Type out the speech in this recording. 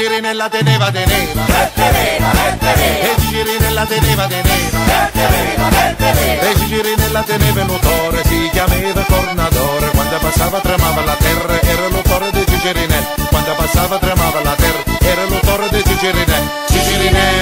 Cirinella teneva teneva. E teneva, e teneva E Cirinella teneva teneva. E teneva, e teneva E Cirinella teneva il Si chiamava Tornadore. Quando passava tremava la terra Era l'odore di Cicirinella Quando passava tremava la terra Era l'odore di Cicirinella Cicirinella